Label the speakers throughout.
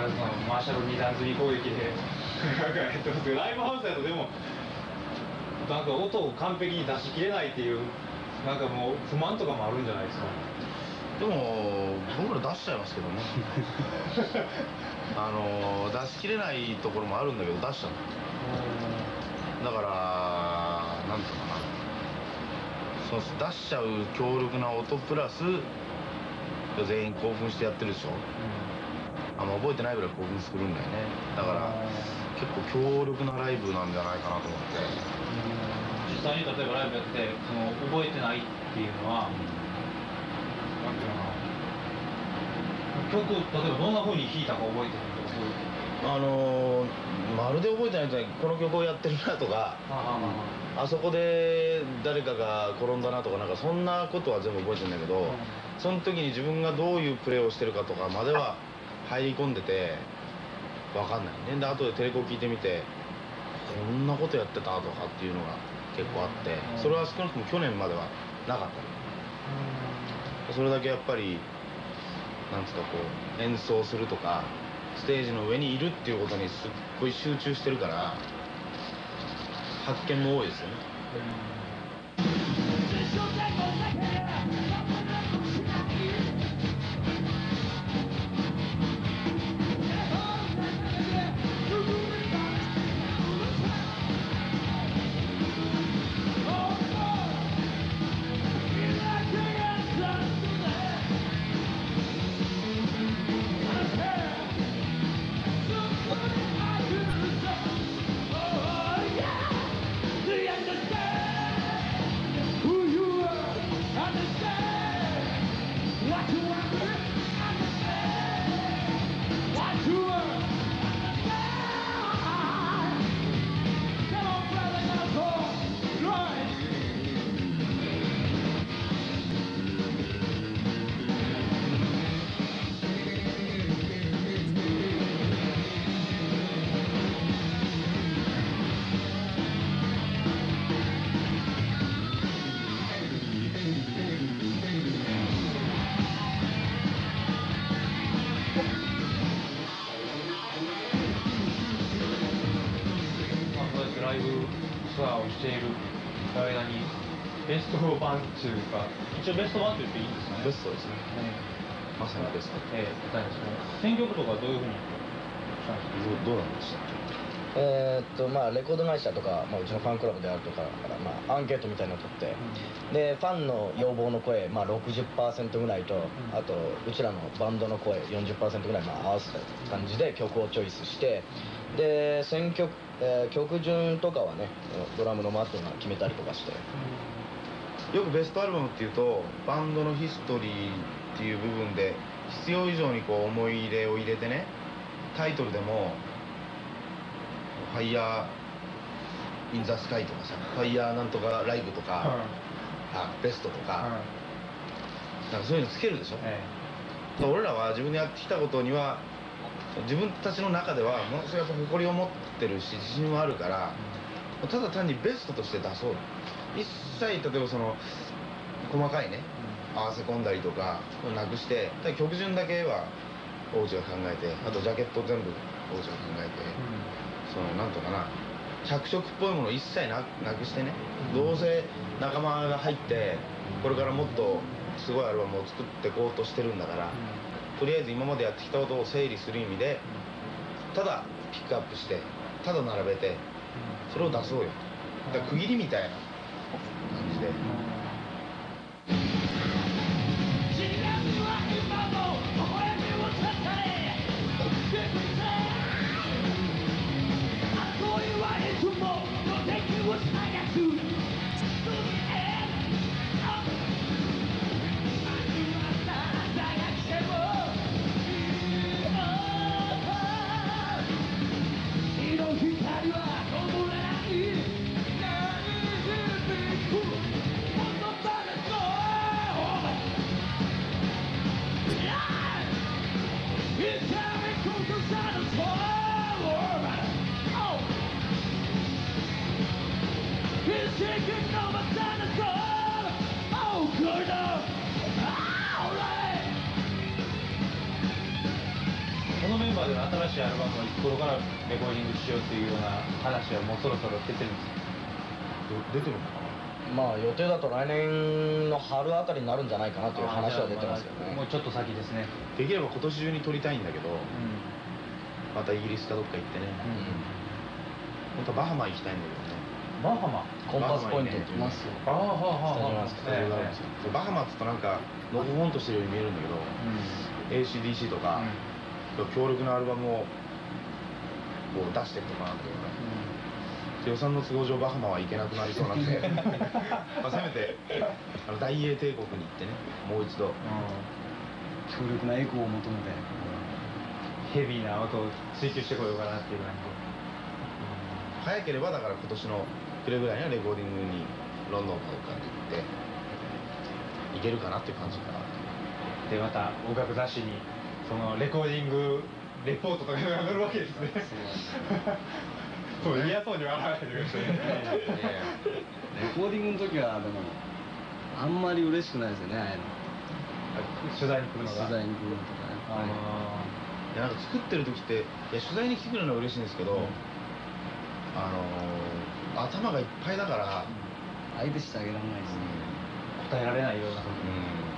Speaker 1: 相変わらずのマーシャル二段積み攻撃でやってますけどライブハウスだとでもなんか音を完璧に出しきれないっていうなんかもう不満とかもあるんじゃないですか。
Speaker 2: でも僕ら出しちゃいますけどね。あの出しきれないところもあるんだけど出しちゃうだからなんていうのかな。そう出しちゃう強力な音プラス全員興奮してやってるでしょあんま覚えてないぐらい興奮するんだよね。だから結構強力なライブなんじゃないかなと思って。
Speaker 1: 実際に例えばライブやってその覚えてないっていうのはなんていうのかな。曲例えばどんな風に弾いたか覚えてるとかそういう。
Speaker 2: あのまるで覚えてないんじゃないこの曲をやってるなとかあそこで誰かが転んだなとかなんかそんなことは全部覚えてるんだけど、その時に自分がどういうプレーをしてるかとかまでは入り込んでて分かんないね。で後でテレコ聞いてみてこんなことやってたとかっていうのが結構あってそれは少なくとも去年まではなかったそれだけやっぱりなんつうかこう演奏するとかステージの上にいるっていうことにすっごい集中してるから発見も多いですよね
Speaker 1: している間にベスト版というか一応ベスト版と言っていいんですかね。
Speaker 2: ベストですね。
Speaker 1: え
Speaker 2: まさにベスト。
Speaker 1: えええ歌いです。ね選曲とかどういうふうにしたんですか？
Speaker 2: どうどうなんでしたっ
Speaker 3: えーっとまあレコード会社とか、まあ、うちのファンクラブであるとかから、まあ、アンケートみたいなのを取って、でファンの要望の声、まあ、60%ぐらいと、あとうちらのバンドの声40%ぐらい、まあ、合わせた感じで曲をチョイスしてで選曲、えー曲順とかはねドラムのマットが決めたりとかして。
Speaker 2: けよくベストアルバムっていうとバンドのヒストリーっていう部分で必要以上にこう思い入れを入れてねタイトルでも「 Fire in the Sky」とかさ「 Fire なんとかライブ」とか、あベストとか、なんかそういうのつけるでしょ、
Speaker 1: え
Speaker 2: 俺らは自分でやってきたことには自分たちの中ではものすごい誇りを持ってるし自信はあるから、ただ単にベストとして出そう。一切例えばその細かいね合わせ込んだりとかなくしてただ曲順だけは王子が考えてあとジャケット全部王子が考えて、そのなんとかな。着色っぽいものを一切ななくしてね、どうせ仲間が入ってこれからもっとすごいアルバムを作っていこうとしてるんだから、とりあえず今までやってきたことを整理する意味でただピックアップしてただ並べてそれを出そうよだ区切りみたいな感じで。
Speaker 1: このメンバーでの新しいアルバムはいつ頃からレコーディングしようっていうような話はもうそろそろ出てるんですか？
Speaker 2: ど出てるのかな
Speaker 3: まあ予定だと来年の春あたりになるんじゃないかなという話は出てますよね。
Speaker 1: もうちょっと先ですね。
Speaker 2: できれば今年中に撮りたいんだけど
Speaker 1: うん。
Speaker 2: またイギリスかどっか行ってね。本当はバハマ行きたいんだけどね
Speaker 1: バハマ。
Speaker 3: コンパスポイントっていうのは
Speaker 1: あ
Speaker 2: バハマっつうとなんかのほほんとしてるように見えるんだけど ACDC とか、強力なアルバムをこう出してるとかなんだけどね。予算の都合上バハマは行けなくなりそうなんで。まあせめてあの大英帝国に行ってねもう一度。
Speaker 4: 強力なエコーを求めて。
Speaker 1: ヘビーな音を追求してこようかなっていう感
Speaker 2: 早ければだから今年の暮れぐらいにはレコーディングにロンドンかどっかに行って行けるかなっていう感じかな
Speaker 1: じでまた音楽雑誌にそのレコーディングレポートとかが載るわけですね。そう嫌そうに笑わないでください
Speaker 4: レコーディングの時はでもあんまり嬉しくないですよねああいうの。
Speaker 1: 取材に来るのが
Speaker 4: 取材に来るのとかやっぱり
Speaker 1: あ
Speaker 2: いやなんか作ってる時っていや取材に来てくれるのは嬉しいんですけど、
Speaker 1: うん。
Speaker 2: あのー頭がいっぱいだから、
Speaker 4: 相手してあげられないですね
Speaker 1: ー答えられないような
Speaker 2: うん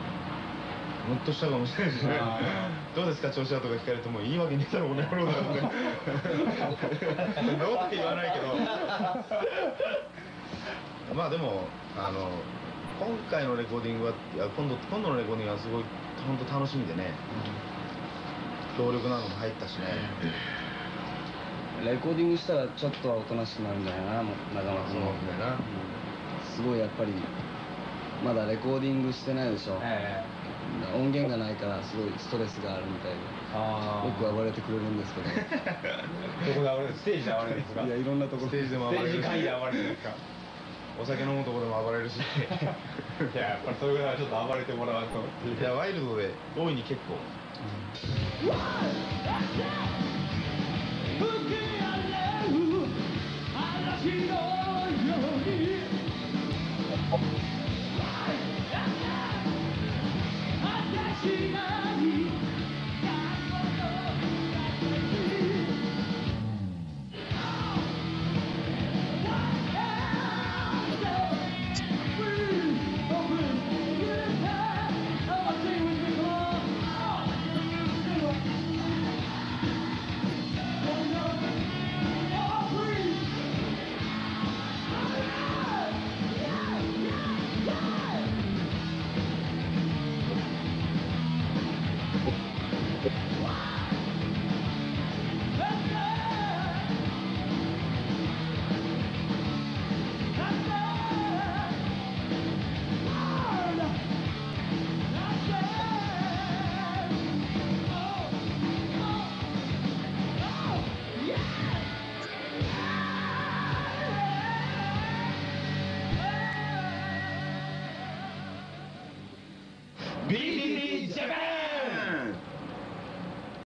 Speaker 2: ムッとしたかもしれないですね。
Speaker 1: あ
Speaker 2: どうですか調子はとか聞かれてもいいわけねえだろこの野郎だか。らねどうって言わないけど。まあでもあの今回のレコーディングは今度今度のレコーディングはすごい本当楽しみでね。強力なのも入ったしね、
Speaker 4: レコーディングしたらちょっとはおとなしくなるんじゃないかなもう中松も
Speaker 2: そうだよな。
Speaker 4: すごいやっぱりまだレコーディングしてないでしょ、
Speaker 1: え
Speaker 4: 音源がないからすごいストレスがあるみたいで。
Speaker 1: あ
Speaker 4: よく暴れてくれるんですけど。
Speaker 1: どこで暴れる？ステージで暴れるんですか？
Speaker 4: いやいろんなところ。
Speaker 2: ステージでも暴れるし。
Speaker 1: ステージ会で暴れるんですか？
Speaker 2: お酒飲むとこでも暴れるし。
Speaker 1: いややっぱりそれぐらいはちょっと暴れてもらわんと
Speaker 2: いやワイルドで大いに結構。
Speaker 1: ビリ